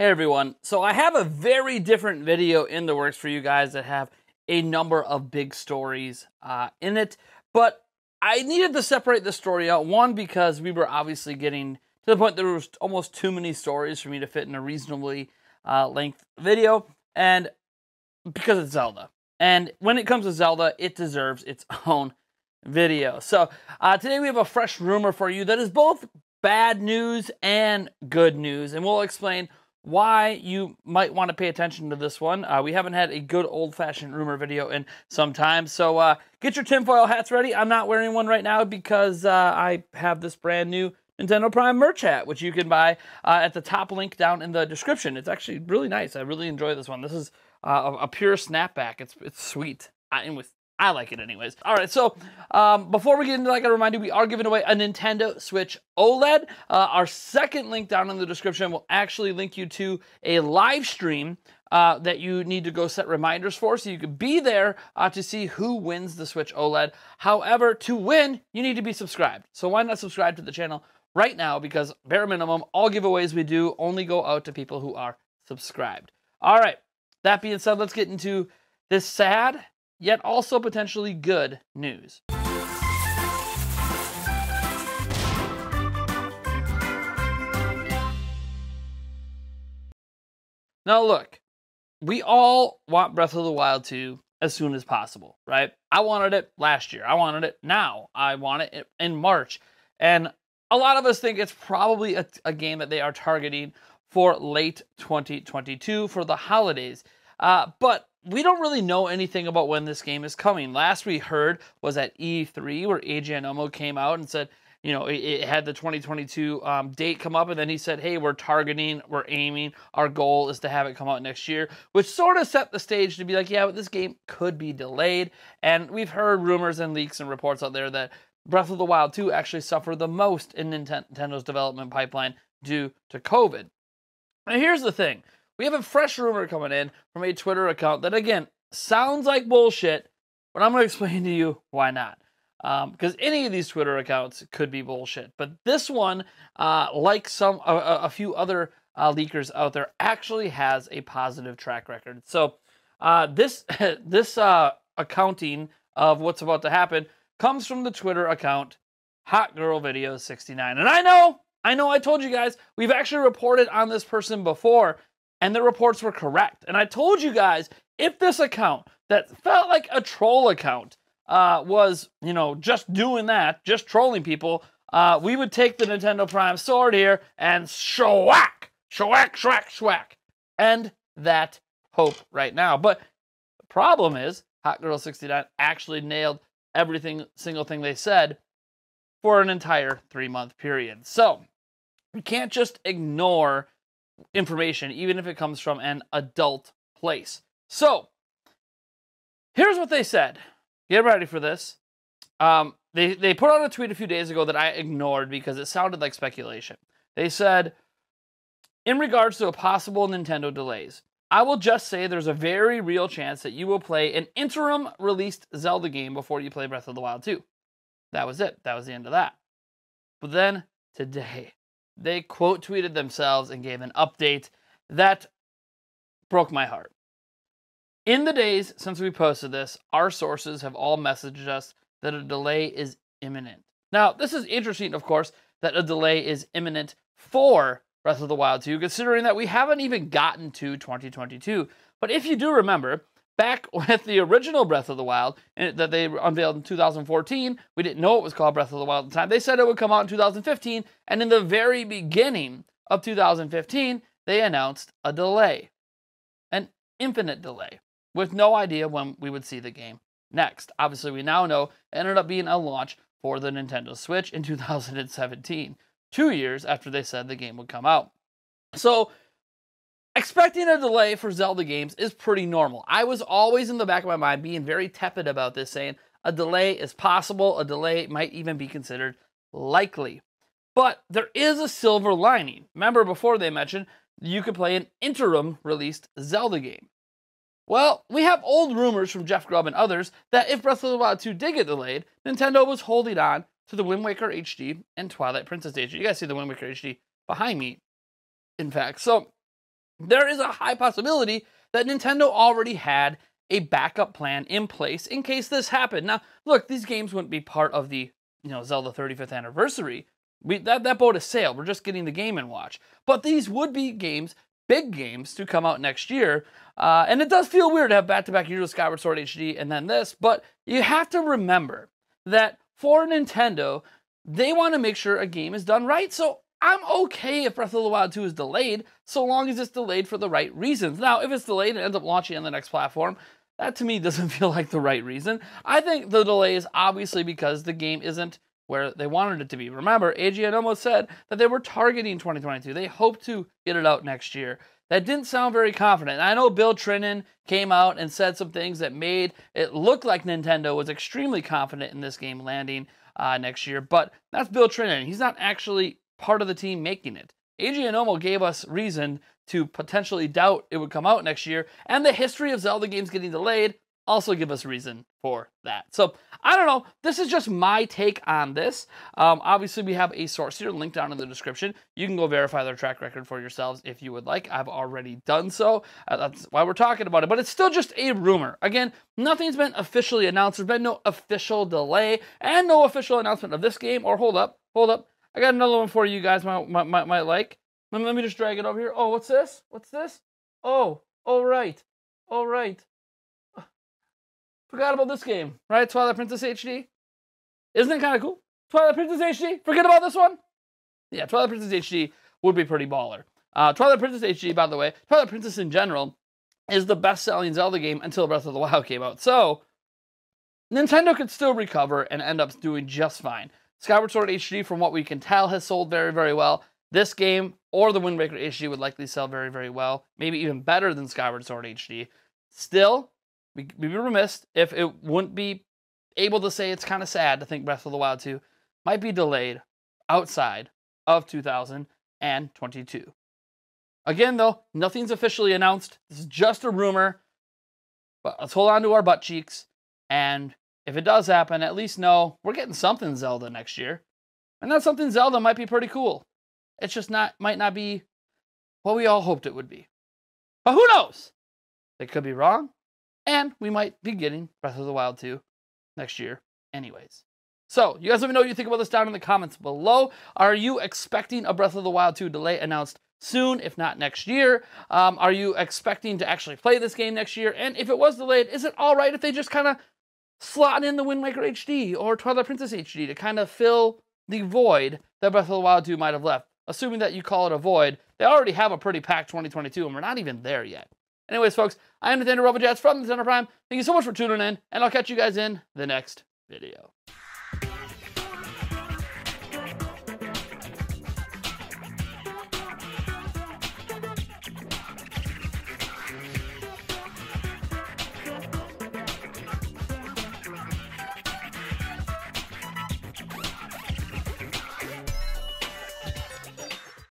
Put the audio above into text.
Hey everyone, so I have a very different video in the works for you guys that have a number of big stories uh, in it, but I needed to separate the story out. One, because we were obviously getting to the point there was almost too many stories for me to fit in a reasonably uh, length video, and because it's Zelda. And when it comes to Zelda, it deserves its own video. So uh, today we have a fresh rumor for you that is both bad news and good news, and we'll explain why you might want to pay attention to this one. Uh, we haven't had a good old fashioned rumor video in some time, so uh, get your tinfoil hats ready. I'm not wearing one right now because uh, I have this brand new Nintendo Prime merch hat, which you can buy uh, at the top link down in the description. It's actually really nice. I really enjoy this one. This is uh, a, a pure snapback. It's it's sweet. I, with I like it anyways. All right, so um, before we get into that, I gotta remind you, we are giving away a Nintendo Switch OLED. Uh, our second link down in the description will actually link you to a live stream uh, that you need to go set reminders for, so you can be there uh, to see who wins the Switch OLED. However, to win, you need to be subscribed. So why not subscribe to the channel right now? Because bare minimum, all giveaways we do only go out to people who are subscribed. All right, that being said, let's get into this sad yet also potentially good news. Now, look, we all want Breath of the Wild 2 as soon as possible, right? I wanted it last year. I wanted it now. I want it in March. And a lot of us think it's probably a, a game that they are targeting for late 2022 for the holidays. Uh, but we don't really know anything about when this game is coming. Last we heard was at E3 where Aonuma came out and said, you know, it, it had the 2022 um, date come up, and then he said, "Hey, we're targeting, we're aiming. Our goal is to have it come out next year," which sort of set the stage to be like, "Yeah, but this game could be delayed." And we've heard rumors and leaks and reports out there that Breath of the Wild 2 actually suffered the most in Nintendo's development pipeline due to COVID. Now, here's the thing: we have a fresh rumor coming in from a Twitter account that, again, sounds like bullshit, but I'm going to explain to you why not. Because um, any of these Twitter accounts could be bullshit. But this one, uh, like some a, a few other uh, leakers out there, actually has a positive track record. So uh, this this uh, accounting of what's about to happen comes from the Twitter account Hot Girl Videos 69. And I know, I know, I told you guys we've actually reported on this person before, and the reports were correct. And I told you guys if this account that felt like a troll account uh, was, you know, just doing that, just trolling people, uh, we would take the Nintendo Prime sword here and schwack, schwack, schwack, schwack, end that hope right now. But the problem is, Hot Girl 69 actually nailed everything, single thing they said for an entire three month period. So we can't just ignore information, even if it comes from an adult place. So, here's what they said. Get ready for this. Um, they, they put out a tweet a few days ago that I ignored because it sounded like speculation. They said, in regards to a possible Nintendo delays, I will just say there's a very real chance that you will play an interim released Zelda game before you play Breath of the Wild 2. That was it. That was the end of that. But then today, they quote tweeted themselves and gave an update that broke my heart. In the days since we posted this, our sources have all messaged us that a delay is imminent. Now, this is interesting, of course, that a delay is imminent for Breath of the Wild 2, considering that we haven't even gotten to 2022. But if you do remember, back with the original Breath of the Wild that they unveiled in 2014. We didn't know it was called Breath of the Wild at the time. They said it would come out in 2015, and in the very beginning of 2015, they announced a delay, an infinite delay, with no idea when we would see the game next. Obviously, we now know it ended up being a launch for the Nintendo Switch in 2017, two years after they said the game would come out. So expecting a delay for Zelda games is pretty normal. I was always in the back of my mind being very tepid about this, saying a delay is possible, a delay might even be considered likely. But there is a silver lining. Remember before they mentioned you could play an interim released Zelda game. Well, we have old rumors from Jeff Grubb and others that if Breath of the Wild 2 did get delayed, Nintendo was holding on to the Wind Waker HD and Twilight Princess HD. You guys see the Wind Waker HD behind me, in fact. So there is a high possibility that Nintendo already had a backup plan in place in case this happened. Now, look, these games wouldn't be part of the you know Zelda 35th anniversary. We that that boat has sailed. We're just getting the game and watch. But these would be games, big games, to come out next year. Uh, and it does feel weird to have back-to-back years of Skyward Sword HD and then this. But you have to remember that for Nintendo, they want to make sure a game is done right. So I'm okay if Breath of the Wild 2 is delayed, so long as it's delayed for the right reasons. Now, if it's delayed and ends up launching on the next platform, that to me doesn't feel like the right reason. I think the delay is obviously because the game isn't where they wanted it to be. Remember, AGN almost said that they were targeting 2022. They hope to get it out next year. That didn't sound very confident. I know Bill Trinen came out and said some things that made it look like Nintendo was extremely confident in this game landing uh, next year, but that's Bill Trinen. He's not actually part of the team making it. AG gave us reason to potentially doubt it would come out next year, and the history of Zelda games getting delayed also give us reason for that. So I don't know. This is just my take on this. Um, obviously, we have a source here linked down in the description. You can go verify their track record for yourselves if you would like. I've already done so. Uh, that's why we're talking about it. But it's still just a rumor. Again, nothing's been officially announced. There's been no official delay and no official announcement of this game. Or hold up, hold up. I got another one for you guys might, might, might like. Let me, let me just drag it over here. Oh, what's this? What's this? Oh, oh, right. Oh. Forgot about this game, right? Twilight Princess HD. Isn't it kind of cool? Twilight Princess HD. Forget about this one. Yeah, Twilight Princess HD would be pretty baller. Uh, Twilight Princess HD, by the way, Twilight Princess in general is the best-selling Zelda game until Breath of the Wild came out. So Nintendo could still recover and end up doing just fine. Skyward Sword HD, from what we can tell, has sold very, very well. This game or the Wind Waker HD would likely sell very, very well, maybe even better than Skyward Sword HD. Still, we'd be remiss if it wouldn't be able to say it's kind of sad to think Breath of the Wild 2 might be delayed outside of 2022. Again, though, nothing's officially announced. This is just a rumor. But let's hold on to our butt cheeks and if it does happen, at least know we're getting something Zelda next year. And that something Zelda might be pretty cool. It's just not might not be what we all hoped it would be. But who knows? It could be wrong. And we might be getting Breath of the Wild 2 next year, anyways. So, you guys let me know what you think about this down in the comments below. Are you expecting a Breath of the Wild 2 delay announced soon, if not next year? Um, are you expecting to actually play this game next year? And if it was delayed, is it all right if they just kind of slot in the Wind Waker HD or Twilight Princess HD to kind of fill the void that Breath of the Wild 2 might have left. Assuming that you call it a void, they already have a pretty packed 2022 and we're not even there yet. Anyways, folks, I am Nathaniel Robojets from the Center Prime. Thank you so much for tuning in, and I'll catch you guys in the next video.